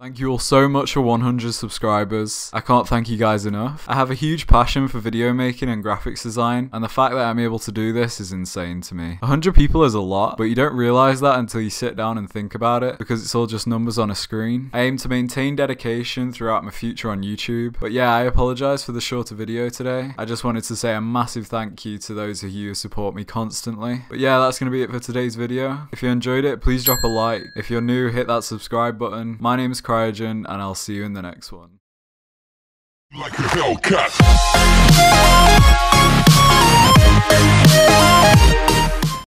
Thank you all so much for 100 subscribers. I can't thank you guys enough. I have a huge passion for video making and graphics design, and the fact that I'm able to do this is insane to me. 100 people is a lot, but you don't realize that until you sit down and think about it, because it's all just numbers on a screen. I aim to maintain dedication throughout my future on YouTube, but yeah, I apologize for the shorter video today. I just wanted to say a massive thank you to those of you who support me constantly. But yeah, that's to be it for today's video. If you enjoyed it, please drop a like. If you're new, hit that subscribe button. My name is Cryogen, and I'll see you in the next one. Like